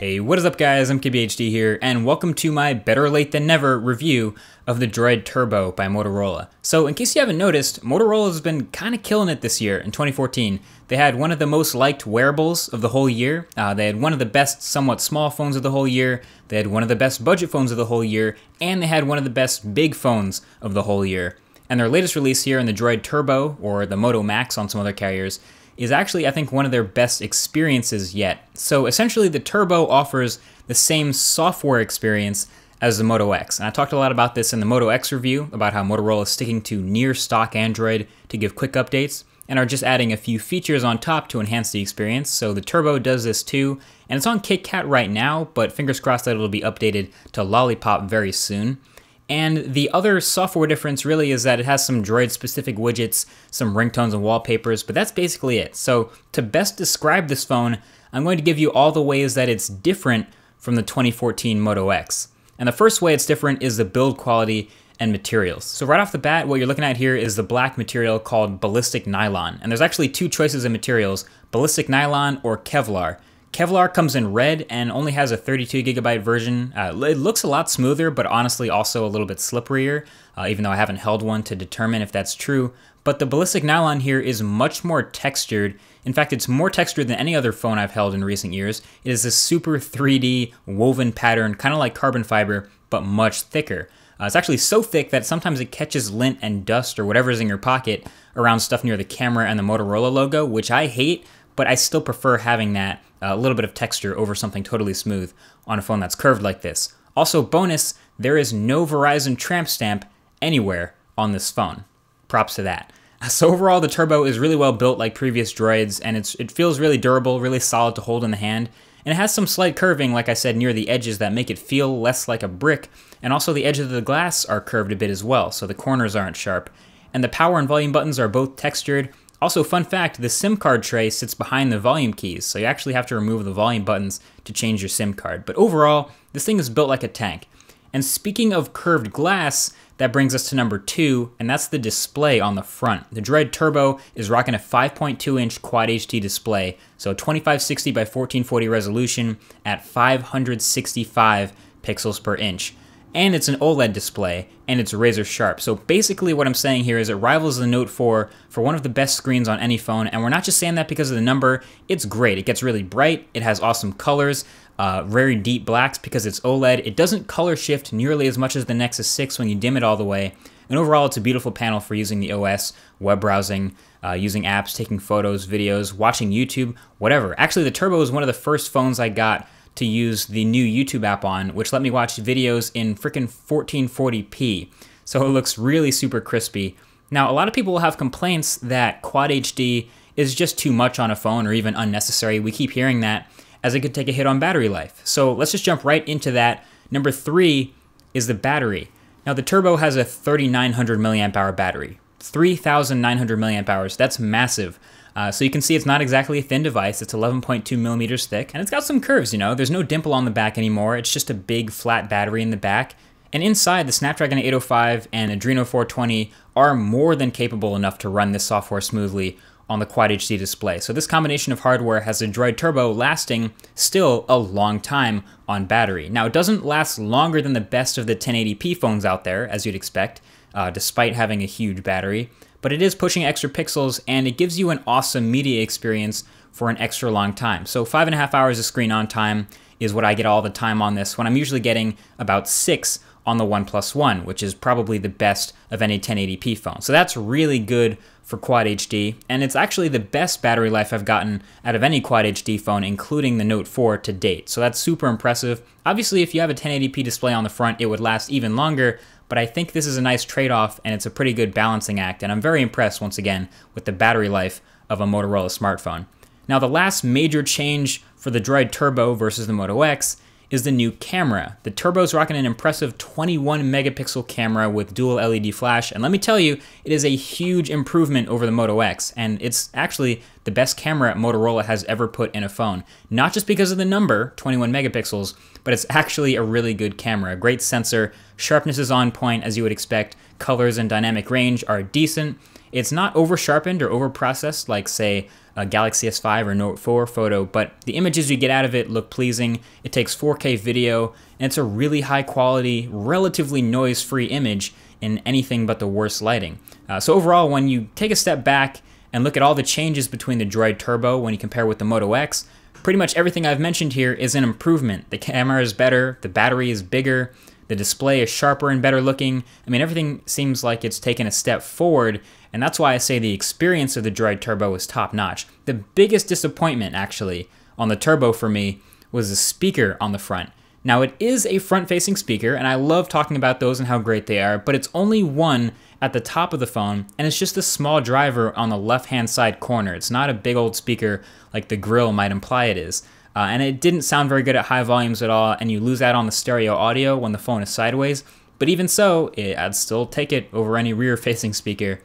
Hey, what is up guys? MKBHD here, and welcome to my better late than never review of the Droid Turbo by Motorola. So in case you haven't noticed, Motorola has been kind of killing it this year in 2014. They had one of the most liked wearables of the whole year, uh, they had one of the best somewhat small phones of the whole year, they had one of the best budget phones of the whole year, and they had one of the best big phones of the whole year. And their latest release here in the Droid Turbo, or the Moto Maxx on some other carriers, is actually, I think, one of their best experiences yet. So essentially, the Turbo offers the same software experience as the Moto X. And I talked a lot about this in the Moto X review, about how Motorola is sticking to near stock Android to give quick updates, and are just adding a few features on top to enhance the experience. So the Turbo does this too, and it's on KitKat right now, but fingers crossed that it'll be updated to Lollipop very soon. And the other software difference really is that it has some Droid specific widgets, some ringtones and wallpapers, but that's basically it. So to best describe this phone, I'm going to give you all the ways that it's different from the 2014 Moto X. And the first way it's different is the build quality and materials. So right off the bat, what you're looking at here is the black material called ballistic nylon. And there's actually two choices of materials, ballistic nylon or Kevlar. Kevlar comes in red and only has a 32 gigabyte version. Uh, it looks a lot smoother, but honestly also a little bit slipperier, uh, even though I haven't held one to determine if that's true. But the ballistic nylon here is much more textured. In fact, it's more textured than any other phone I've held in recent years. It is a super 3D woven pattern, kind of like carbon fiber, but much thicker. Uh, it's actually so thick that sometimes it catches lint and dust or whatever's in your pocket around stuff near the camera and the Motorola logo, which I hate, but I still prefer having that a little bit of texture over something totally smooth on a phone that's curved like this. Also, bonus, there is no Verizon tramp stamp anywhere on this phone. Props to that. So overall, the Turbo is really well built like previous droids, and it feels really durable, really solid to hold in the hand, and it has some slight curving, like I said, near the edges that make it feel less like a brick, and also the edges of the glass are curved a bit as well, so the corners aren't sharp. And the power and volume buttons are both textured, also, fun fact, the SIM card tray sits behind the volume keys, so you actually have to remove the volume buttons to change your SIM card. But overall, this thing is built like a tank. And speaking of curved glass, that brings us to number two, and that's the display on the front. The Droid Turbo is rocking a 5.2 inch Quad HD display, so 2560 by 1440 resolution at 565 pixels per inch and it's an OLED display, and it's razor sharp. So basically what I'm saying here is it rivals the Note 4 for one of the best screens on any phone, and we're not just saying that because of the number, it's great. It gets really bright, it has awesome colors, uh, very deep blacks because it's OLED. It doesn't color shift nearly as much as the Nexus 6 when you dim it all the way, and overall it's a beautiful panel for using the OS, web browsing, uh, using apps, taking photos, videos, watching YouTube, whatever. Actually, the Turbo is one of the first phones I got to use the new YouTube app on, which let me watch videos in freaking 1440p. So it looks really super crispy. Now, a lot of people will have complaints that Quad HD is just too much on a phone or even unnecessary. We keep hearing that as it could take a hit on battery life. So let's just jump right into that. Number three is the battery. Now, the Turbo has a 3900 milliamp hour battery. 3,900 milliamp hours, that's massive. Uh, so you can see it's not exactly a thin device. It's 11.2 millimeters thick, and it's got some curves, you know. There's no dimple on the back anymore. It's just a big flat battery in the back. And inside, the Snapdragon 805 and Adreno 420 are more than capable enough to run this software smoothly on the Quad HD display. So this combination of hardware has the Droid Turbo lasting still a long time on battery. Now, it doesn't last longer than the best of the 1080p phones out there, as you'd expect, uh, despite having a huge battery but it is pushing extra pixels and it gives you an awesome media experience for an extra long time. So five and a half hours of screen on time is what I get all the time on this when I'm usually getting about six on the OnePlus One, which is probably the best of any 1080p phone. So that's really good for Quad HD, and it's actually the best battery life I've gotten out of any Quad HD phone, including the Note 4 to date. So that's super impressive. Obviously, if you have a 1080p display on the front, it would last even longer, but I think this is a nice trade-off and it's a pretty good balancing act, and I'm very impressed once again with the battery life of a Motorola smartphone. Now the last major change for the Droid Turbo versus the Moto X is the new camera. The Turbo's rocking an impressive 21 megapixel camera with dual LED flash, and let me tell you, it is a huge improvement over the Moto X, and it's actually the best camera Motorola has ever put in a phone. Not just because of the number, 21 megapixels, but it's actually a really good camera. Great sensor, sharpness is on point as you would expect, colors and dynamic range are decent, It's not over sharpened or over processed like, say, a Galaxy S5 or Note 4 photo, but the images you get out of it look pleasing. It takes 4K video, and it's a really high quality, relatively noise free image in anything but the worst lighting. Uh, so, overall, when you take a step back and look at all the changes between the Droid Turbo when you compare with the Moto X, pretty much everything I've mentioned here is an improvement. The camera is better, the battery is bigger, the display is sharper and better looking. I mean, everything seems like it's taken a step forward, and that's why I say the experience of the Droid Turbo is top notch. The biggest disappointment, actually, on the Turbo for me was the speaker on the front. Now, it is a front facing speaker, and I love talking about those and how great they are, but it's only one at the top of the phone, and it's just a small driver on the left hand side corner. It's not a big old speaker like the grill might imply it is. Uh, and it didn't sound very good at high volumes at all, and you lose out on the stereo audio when the phone is sideways. But even so, it, I'd still take it over any rear facing speaker.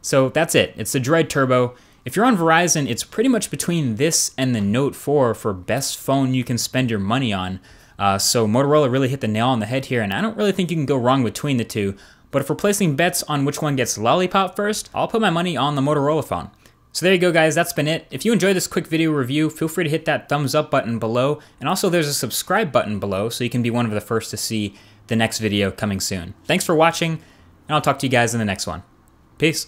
So that's it. It's the Droid Turbo. If you're on Verizon, it's pretty much between this and the Note 4 for best phone you can spend your money on. Uh, so Motorola really hit the nail on the head here, and I don't really think you can go wrong between the two. But if we're placing bets on which one gets Lollipop first, I'll put my money on the Motorola phone. So there you go guys, that's been it. If you enjoyed this quick video review, feel free to hit that thumbs up button below, and also there's a subscribe button below so you can be one of the first to see the next video coming soon. Thanks for watching, and I'll talk to you guys in the next one. Peace.